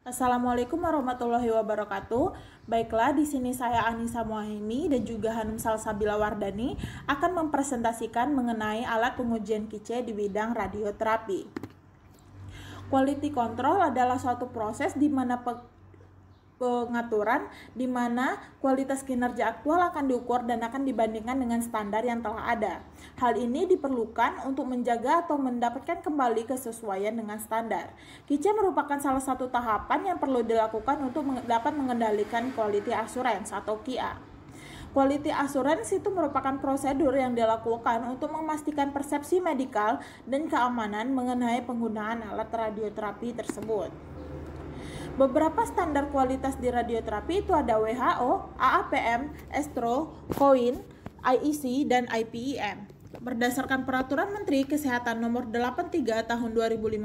Assalamualaikum warahmatullahi wabarakatuh. Baiklah, di sini saya Anissa Muahimi dan juga Hanum Salsabila Wardani akan mempresentasikan mengenai alat pengujian kice di bidang radioterapi. Quality control adalah suatu proses di mana pengaturan di mana kualitas kinerja aktual akan diukur dan akan dibandingkan dengan standar yang telah ada. Hal ini diperlukan untuk menjaga atau mendapatkan kembali kesesuaian dengan standar. KICE merupakan salah satu tahapan yang perlu dilakukan untuk dapat mengendalikan quality assurance atau KIA. Quality assurance itu merupakan prosedur yang dilakukan untuk memastikan persepsi medikal dan keamanan mengenai penggunaan alat radioterapi tersebut. Beberapa standar kualitas di radioterapi itu ada WHO, AAPM, ESTRO, COIN, IEC, dan IPEM. Berdasarkan Peraturan Menteri Kesehatan Nomor 83 Tahun 2015,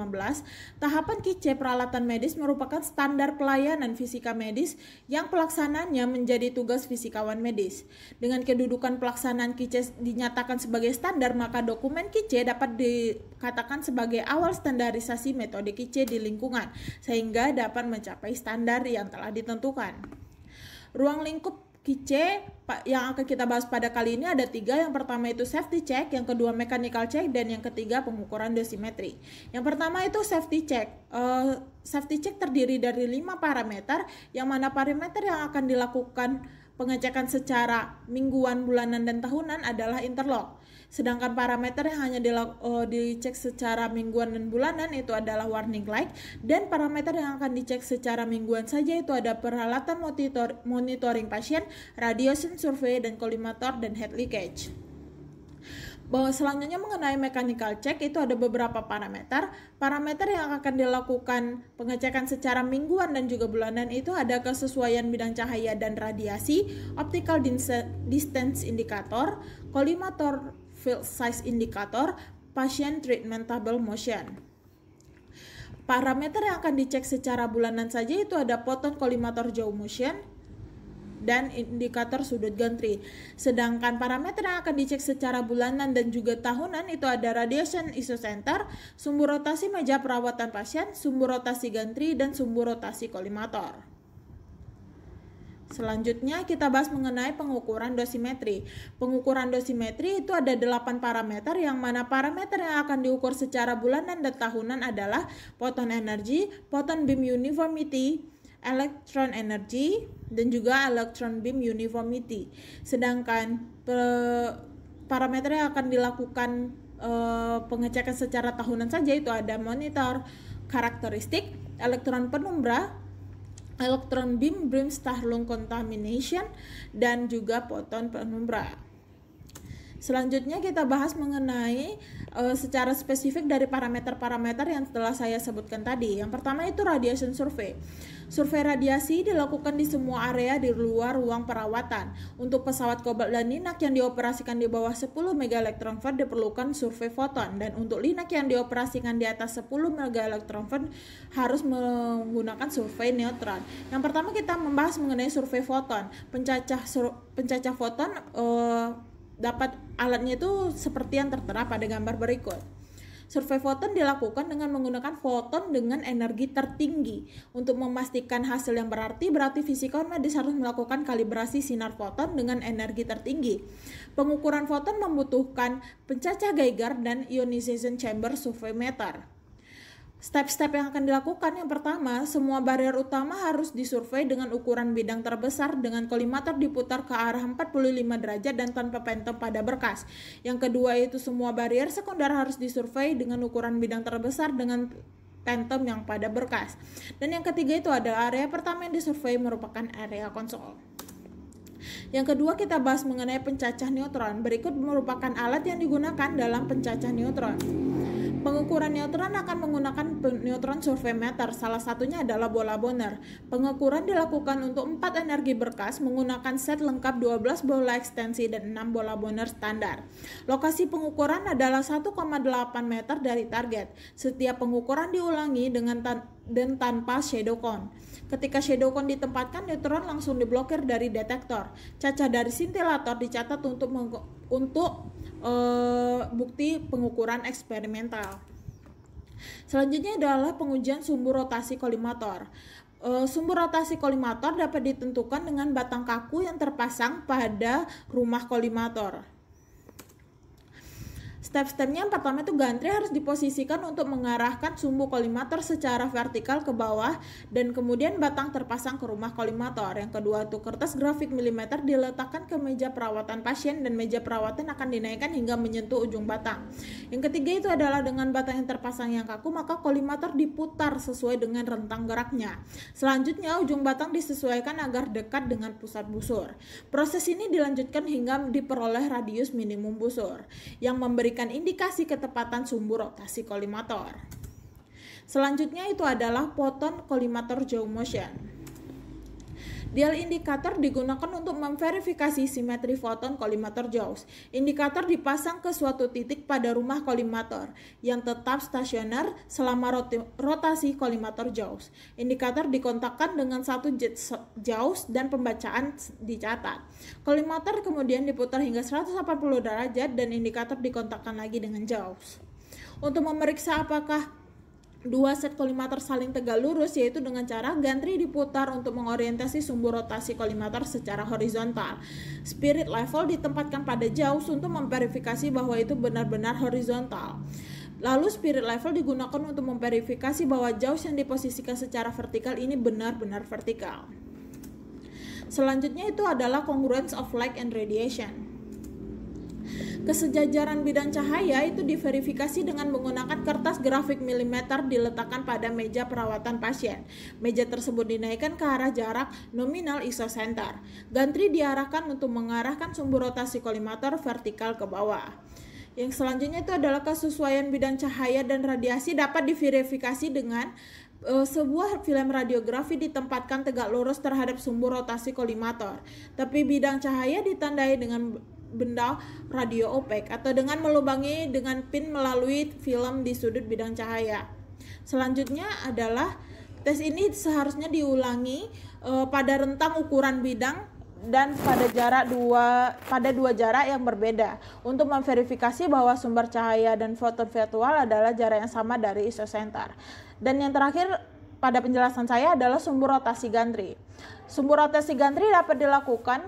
tahapan KICE peralatan medis merupakan standar pelayanan fisika medis yang pelaksananya menjadi tugas fisikawan medis. Dengan kedudukan pelaksanaan KICE dinyatakan sebagai standar, maka dokumen KICE dapat dikatakan sebagai awal standarisasi metode KICE di lingkungan, sehingga dapat mencapai standar yang telah ditentukan. Ruang lingkup Kice yang akan kita bahas pada kali ini ada tiga. Yang pertama itu safety check, yang kedua mechanical check, dan yang ketiga pengukuran dosimetri. Yang pertama itu safety check. Uh, safety check terdiri dari lima parameter, yang mana parameter yang akan dilakukan pengecekan secara mingguan, bulanan, dan tahunan adalah interlock. Sedangkan parameter yang hanya uh, dicek secara mingguan dan bulanan itu adalah warning light dan parameter yang akan dicek secara mingguan saja itu ada peralatan monitor monitoring pasien, radiation survey dan kolimator dan head leakage bahwa selanjutnya mengenai mechanical check itu ada beberapa parameter. Parameter yang akan dilakukan pengecekan secara mingguan dan juga bulanan itu ada kesesuaian bidang cahaya dan radiasi, optical distance indicator, collimator field size indicator, patient treatment table motion. Parameter yang akan dicek secara bulanan saja itu ada photon collimator jauh motion, dan indikator sudut gantri. Sedangkan parameter yang akan dicek secara bulanan dan juga tahunan itu ada radiation isocenter, sumbu rotasi meja perawatan pasien, sumbu rotasi gantri, dan sumbu rotasi kolimator. Selanjutnya kita bahas mengenai pengukuran dosimetri. Pengukuran dosimetri itu ada 8 parameter yang mana parameter yang akan diukur secara bulanan dan tahunan adalah photon energy, photon beam uniformity, electron energy dan juga electron beam uniformity. Sedangkan parameter yang akan dilakukan e, pengecekan secara tahunan saja itu ada monitor karakteristik, elektron penumbra, elektron beam beam Starlung contamination dan juga photon penumbra. Selanjutnya kita bahas mengenai uh, secara spesifik dari parameter-parameter yang telah saya sebutkan tadi. Yang pertama itu radiation survey. Survei radiasi dilakukan di semua area di luar ruang perawatan. Untuk pesawat Cobalt dan Linak yang dioperasikan di bawah 10 volt diperlukan survei foton dan untuk Linak yang dioperasikan di atas 10 volt harus menggunakan survei neutron. Yang pertama kita membahas mengenai survei foton. Pencacah sur, pencacah foton uh, dapat alatnya itu seperti yang tertera pada gambar berikut. Survei foton dilakukan dengan menggunakan foton dengan energi tertinggi. Untuk memastikan hasil yang berarti, berarti fisikawan medis harus melakukan kalibrasi sinar foton dengan energi tertinggi. Pengukuran foton membutuhkan pencacah Geiger dan ionization chamber survey meter. Step-step yang akan dilakukan yang pertama, semua barrier utama harus disurvei dengan ukuran bidang terbesar dengan kolimator diputar ke arah 45 derajat dan tanpa pentem pada berkas. Yang kedua itu semua barrier sekunder harus disurvei dengan ukuran bidang terbesar dengan pentem yang pada berkas. Dan yang ketiga itu adalah area pertama yang disurvei merupakan area konsol. Yang kedua kita bahas mengenai pencacah neutron. Berikut merupakan alat yang digunakan dalam pencacah neutron. Pengukuran neutron akan menggunakan neutron survey meter, salah satunya adalah bola Bonner. Pengukuran dilakukan untuk 4 energi berkas menggunakan set lengkap 12 bola ekstensi dan 6 bola Bonner standar. Lokasi pengukuran adalah 1,8 meter dari target. Setiap pengukuran diulangi dengan tan dan tanpa shadow cone. Ketika shadow cone ditempatkan, neutron langsung diblokir dari detektor. Caca dari scintillator dicatat untuk untuk uh, bukti pengukuran eksperimental. Selanjutnya adalah pengujian sumbu rotasi kolimator. E, sumbu rotasi kolimator dapat ditentukan dengan batang kaku yang terpasang pada rumah kolimator. Step-stepnya yang pertama itu gantri harus diposisikan untuk mengarahkan sumbu kolimator secara vertikal ke bawah dan kemudian batang terpasang ke rumah kolimator. Yang kedua itu kertas grafik milimeter diletakkan ke meja perawatan pasien dan meja perawatan akan dinaikkan hingga menyentuh ujung batang. Yang ketiga itu adalah dengan batang yang terpasang yang kaku maka kolimator diputar sesuai dengan rentang geraknya. Selanjutnya ujung batang disesuaikan agar dekat dengan pusat busur. Proses ini dilanjutkan hingga diperoleh radius minimum busur yang memberikan memberikan indikasi ketepatan sumbu rotasi kolimator. Selanjutnya itu adalah poton kolimator jauh motion. Dial indikator digunakan untuk memverifikasi simetri foton kolimator jauh. Indikator dipasang ke suatu titik pada rumah kolimator yang tetap stasioner selama rotasi kolimator jauh. Indikator dikontakkan dengan satu jauh dan pembacaan dicatat. Kolimator kemudian diputar hingga 180 derajat dan indikator dikontakkan lagi dengan jauh. Untuk memeriksa apakah dua set kolimator saling tegak lurus yaitu dengan cara gantri diputar untuk mengorientasi sumbu rotasi kolimator secara horizontal. Spirit level ditempatkan pada jauh untuk memverifikasi bahwa itu benar-benar horizontal. Lalu spirit level digunakan untuk memverifikasi bahwa jauh yang diposisikan secara vertikal ini benar-benar vertikal. Selanjutnya itu adalah congruence of light and radiation. Kesejajaran bidang cahaya itu diverifikasi dengan menggunakan kertas grafik milimeter diletakkan pada meja perawatan pasien. Meja tersebut dinaikkan ke arah jarak nominal isocenter. Gantri diarahkan untuk mengarahkan sumbu rotasi kolimator vertikal ke bawah. Yang selanjutnya itu adalah kesesuaian bidang cahaya dan radiasi dapat diverifikasi dengan uh, sebuah film radiografi ditempatkan tegak lurus terhadap sumbu rotasi kolimator, tapi bidang cahaya ditandai dengan benda radio opek atau dengan melubangi dengan pin melalui film di sudut bidang cahaya. Selanjutnya adalah tes ini seharusnya diulangi uh, pada rentang ukuran bidang dan pada jarak dua pada dua jarak yang berbeda untuk memverifikasi bahwa sumber cahaya dan foton virtual adalah jarak yang sama dari isosenter. Dan yang terakhir pada penjelasan saya adalah sumber rotasi gantri. Sumber rotasi gantri dapat dilakukan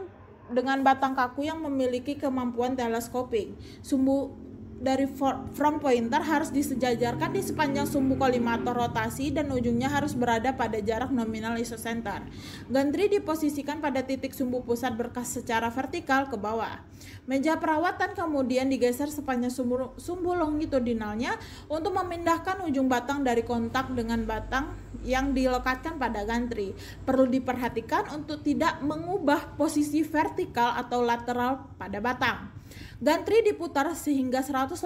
dengan batang kaku yang memiliki kemampuan teleskoping. Sumbu dari front pointer harus disejajarkan di sepanjang sumbu kolimator rotasi dan ujungnya harus berada pada jarak nominal isosenter. Gantri diposisikan pada titik sumbu pusat berkas secara vertikal ke bawah. Meja perawatan kemudian digeser sepanjang sumbu, sumbu longitudinalnya untuk memindahkan ujung batang dari kontak dengan batang yang dilekatkan pada gantri. Perlu diperhatikan untuk tidak mengubah posisi vertikal atau lateral pada batang. Gantri diputar sehingga 180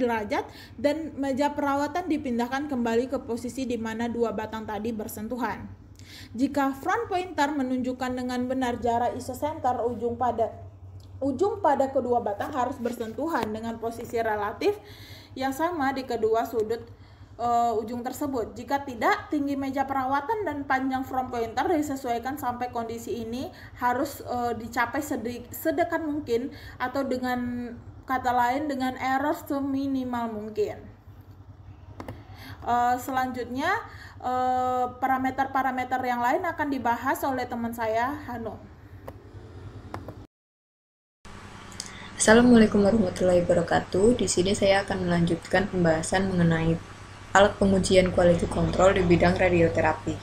derajat dan meja perawatan dipindahkan kembali ke posisi di mana dua batang tadi bersentuhan. Jika front pointer menunjukkan dengan benar jarak isocenter ujung pada ujung pada kedua batang harus bersentuhan dengan posisi relatif yang sama di kedua sudut uh, ujung tersebut. Jika tidak, tinggi meja perawatan dan panjang front pointer disesuaikan sampai kondisi ini harus uh, dicapai sedekat mungkin atau dengan kata lain dengan error seminimal mungkin. Uh, selanjutnya parameter-parameter uh, yang lain akan dibahas oleh teman saya Hanum. Assalamualaikum warahmatullahi wabarakatuh. Di sini saya akan melanjutkan pembahasan mengenai alat pengujian quality control di bidang radioterapi.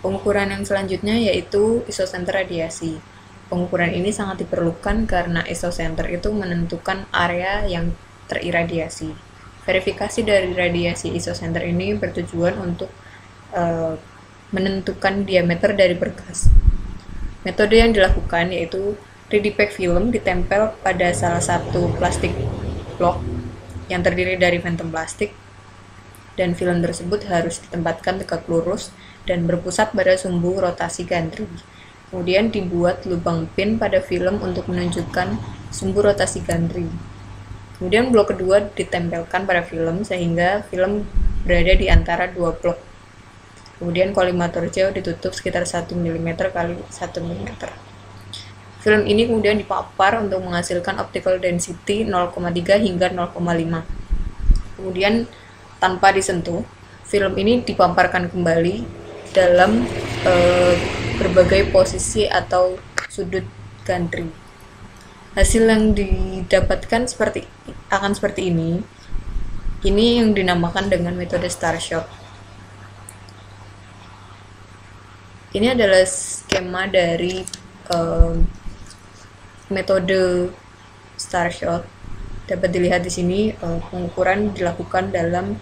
Pengukuran yang selanjutnya yaitu isosenter radiasi. Pengukuran ini sangat diperlukan karena isosenter itu menentukan area yang teriradiasi. Verifikasi dari radiasi isosenter ini bertujuan untuk uh, menentukan diameter dari berkas. Metode yang dilakukan yaitu Readipack film ditempel pada salah satu plastik blok yang terdiri dari phantom plastik dan film tersebut harus ditempatkan tegak lurus dan berpusat pada sumbu rotasi gantri. Kemudian dibuat lubang pin pada film untuk menunjukkan sumbu rotasi gantri. Kemudian blok kedua ditempelkan pada film sehingga film berada di antara dua blok. Kemudian kolimator jauh ditutup sekitar 1 mm kali 1 mm. Film ini kemudian dipapar untuk menghasilkan optical density 0,3 hingga 0,5. Kemudian tanpa disentuh. Film ini dipaparkan kembali dalam uh, berbagai posisi atau sudut gantry. Hasil yang didapatkan seperti akan seperti ini. Ini yang dinamakan dengan metode star shot. Ini adalah skema dari uh, metode star shot. Dapat dilihat di sini uh, pengukuran dilakukan dalam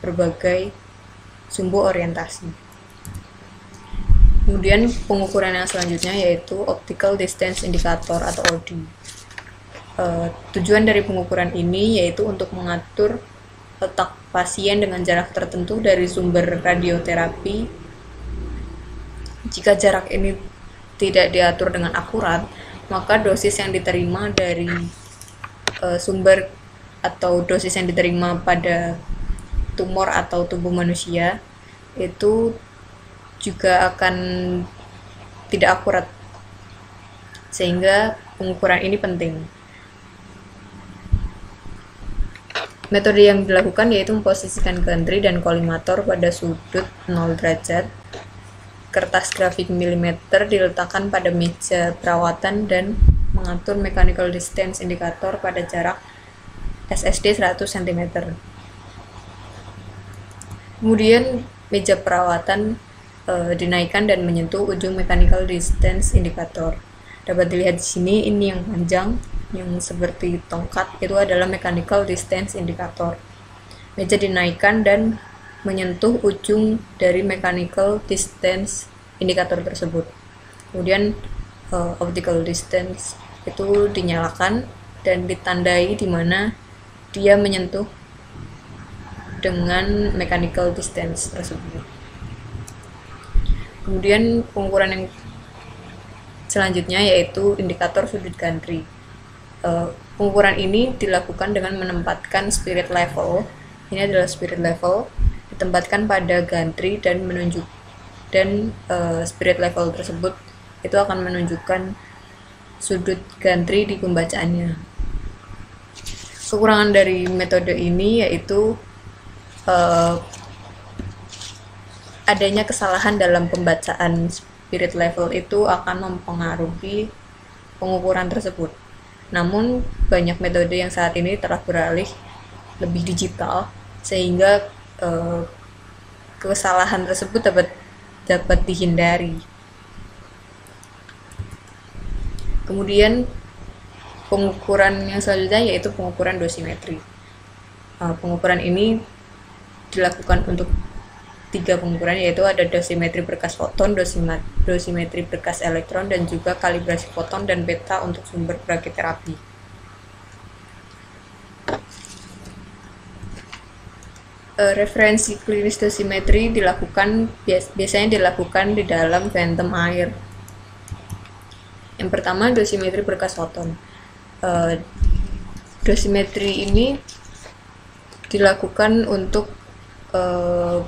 berbagai sumbu orientasi. Kemudian pengukuran yang selanjutnya yaitu optical distance indicator atau OD. Uh, tujuan dari pengukuran ini yaitu untuk mengatur letak pasien dengan jarak tertentu dari sumber radioterapi. Jika jarak ini tidak diatur dengan akurat, maka dosis yang diterima dari uh, sumber atau dosis yang diterima pada tumor atau tubuh manusia itu juga akan tidak akurat sehingga pengukuran ini penting metode yang dilakukan yaitu memposisikan gantry dan kolimator pada sudut 0 derajat kertas grafik milimeter diletakkan pada meja perawatan dan mengatur mechanical distance indikator pada jarak SSD 100 cm. Kemudian meja perawatan uh, dinaikkan dan menyentuh ujung mechanical distance indikator. Dapat dilihat di sini ini yang panjang yang seperti tongkat itu adalah mechanical distance indikator. Meja dinaikkan dan menyentuh ujung dari mechanical distance indikator tersebut. Kemudian uh, optical distance itu dinyalakan dan ditandai di mana dia menyentuh dengan mechanical distance tersebut. Kemudian pengukuran yang selanjutnya yaitu indikator sudut gantry uh, pengukuran ini dilakukan dengan menempatkan spirit level. Ini adalah spirit level ditempatkan pada gantry dan menunjuk dan uh, spirit level tersebut itu akan menunjukkan sudut gantry di pembacaannya. Kekurangan dari metode ini yaitu uh, adanya kesalahan dalam pembacaan spirit level itu akan mempengaruhi pengukuran tersebut. Namun banyak metode yang saat ini telah beralih lebih digital sehingga eh, kesalahan tersebut dapat dapat dihindari. Kemudian pengukuran yang selanjutnya yaitu pengukuran dosimetri. Uh, pengukuran ini dilakukan untuk tiga pengukuran yaitu ada dosimetri berkas foton, dosimetri berkas elektron, dan juga kalibrasi foton dan beta untuk sumber brachytherapy. Uh, referensi klinis dosimetri dilakukan biasanya dilakukan di dalam phantom air. Yang pertama dosimetri berkas foton. Uh, dosimetri ini dilakukan untuk uh,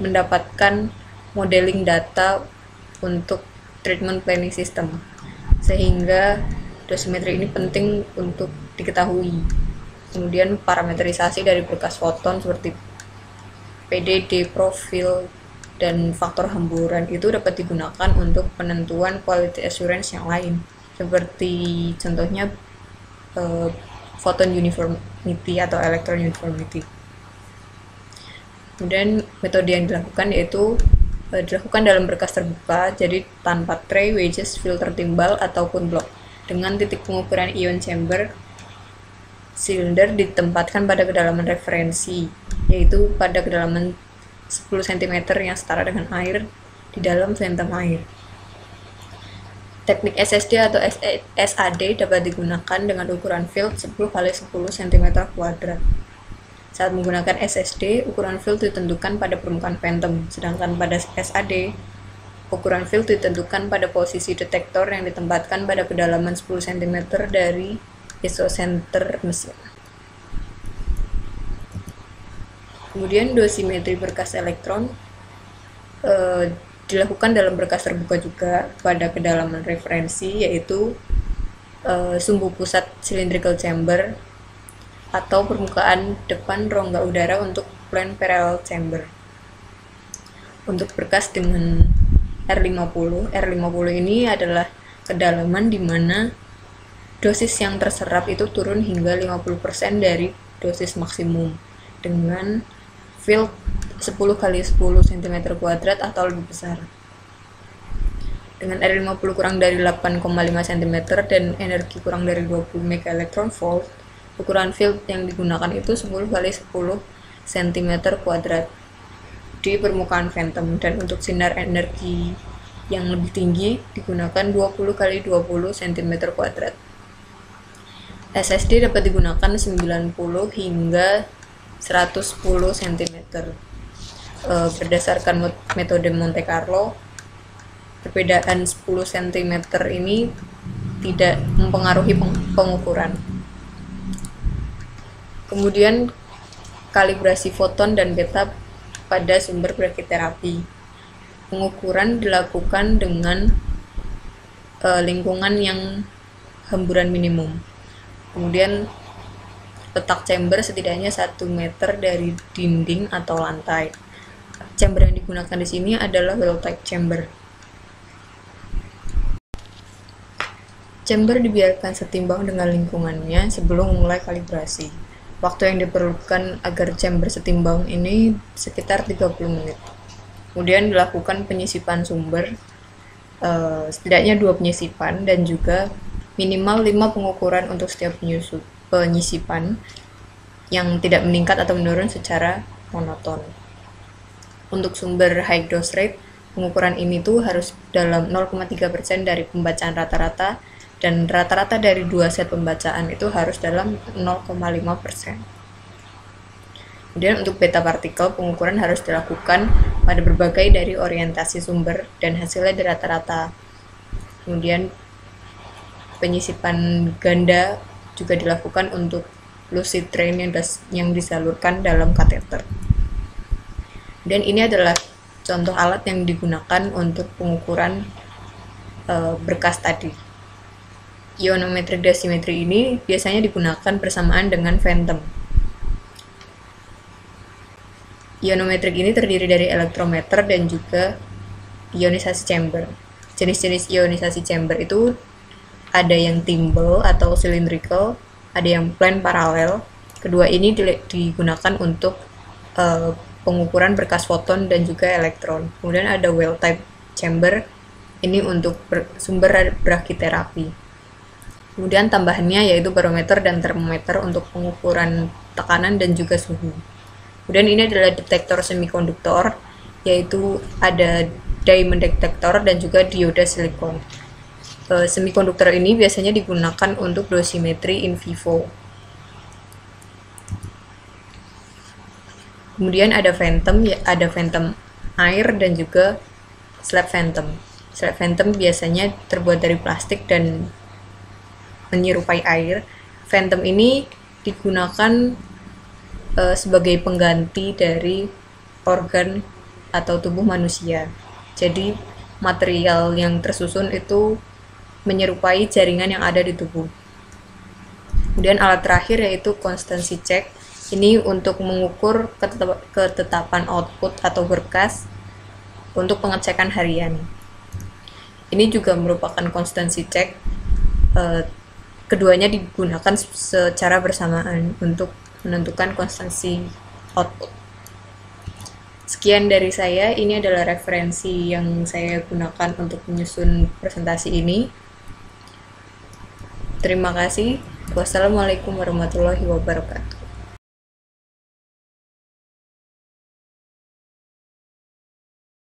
mendapatkan modeling data untuk treatment planning system. Sehingga dosimetri ini penting untuk diketahui. Kemudian parameterisasi dari berkas foton seperti PDD, profil, dan faktor hemburan itu dapat digunakan untuk penentuan quality assurance yang lain. Seperti contohnya uh, photon uniformity atau electron uniformity kemudian metode yang dilakukan yaitu uh, dilakukan dalam berkas terbuka jadi tanpa tray, wedges, filter timbal ataupun blok dengan titik pengukuran ion chamber silinder ditempatkan pada kedalaman referensi yaitu pada kedalaman 10 cm yang setara dengan air di dalam phantom air. Teknik SSD atau SAD dapat digunakan dengan ukuran field 10 x 10 cm kuadrat. Saat menggunakan SSD, ukuran field ditentukan pada permukaan phantom, sedangkan pada SAD, ukuran field ditentukan pada posisi detektor yang ditempatkan pada kedalaman 10 cm dari isocenter mesin. Kemudian dosimetri berkas elektron eh, dilakukan dalam berkas terbuka juga pada kedalaman referensi yaitu eh, sumbu pusat cylindrical chamber atau permukaan depan rongga udara untuk plane parallel chamber. Untuk berkas dengan R50, R50 ini adalah kedalaman di mana dosis yang terserap itu turun hingga 50% dari dosis maksimum dengan field 10 kali 10 cm kuadrat atau lebih besar. Dengan R50 kurang dari 8,5 cm dan energi kurang dari 20 MeV, ukuran field yang digunakan itu 10 kali 10 cm kuadrat di permukaan phantom dan untuk sinar energi yang lebih tinggi digunakan 20 kali 20 cm kuadrat. SSD dapat digunakan 90 hingga 110 cm. E, berdasarkan metode Monte Carlo, perbedaan 10 cm ini tidak mempengaruhi pengukuran. Kemudian kalibrasi foton dan beta pada sumber brachytherapy. Pengukuran dilakukan dengan uh, lingkungan yang hemburan minimum. Kemudian letak chamber setidaknya 1 meter dari dinding atau lantai. Chamber yang digunakan di sini adalah well type chamber. Chamber dibiarkan setimbang dengan lingkungannya sebelum memulai kalibrasi. Waktu yang diperlukan agar chamber setimbang ini sekitar 30 menit. Kemudian dilakukan penyisipan sumber, uh, setidaknya dua penyisipan dan juga minimal 5 pengukuran untuk setiap penyisipan yang tidak meningkat atau menurun secara monoton. Untuk sumber high dose rate, pengukuran ini tuh harus dalam 0,3% dari pembacaan rata-rata dan rata-rata dari dua set pembacaan itu harus dalam 0,5%. Kemudian untuk beta partikel, pengukuran harus dilakukan pada berbagai dari orientasi sumber dan hasilnya di rata-rata. Kemudian penyisipan ganda juga dilakukan untuk lucid train yang, yang disalurkan dalam kateter. Dan ini adalah contoh alat yang digunakan untuk pengukuran e, berkas tadi ionometrik dosimetri ini biasanya digunakan bersamaan dengan phantom. Ionometrik ini terdiri dari elektrometer dan juga ionisasi chamber. Jenis-jenis ionisasi chamber itu ada yang timbal atau cylindrical, ada yang plane paralel. Kedua ini digunakan untuk uh, pengukuran berkas foton dan juga elektron. Kemudian ada well type chamber, ini untuk sumber brachytherapy. Kemudian tambahannya yaitu barometer dan termometer untuk pengukuran tekanan dan juga suhu. Kemudian ini adalah detektor semikonduktor, yaitu ada diamond detector dan juga dioda silikon. E, semikonduktor ini biasanya digunakan untuk dosimetri in vivo. Kemudian ada phantom, ya, ada phantom air dan juga slab phantom. Slab phantom biasanya terbuat dari plastik dan menyerupai air. Phantom ini digunakan uh, sebagai pengganti dari organ atau tubuh manusia. Jadi material yang tersusun itu menyerupai jaringan yang ada di tubuh. Kemudian alat terakhir yaitu constancy check. Ini untuk mengukur ketetapan output atau berkas untuk pengecekan harian. Ini juga merupakan constancy check uh, keduanya digunakan secara bersamaan untuk menentukan konstansi output. Sekian dari saya, ini adalah referensi yang saya gunakan untuk menyusun presentasi ini. Terima kasih. Wassalamualaikum warahmatullahi wabarakatuh.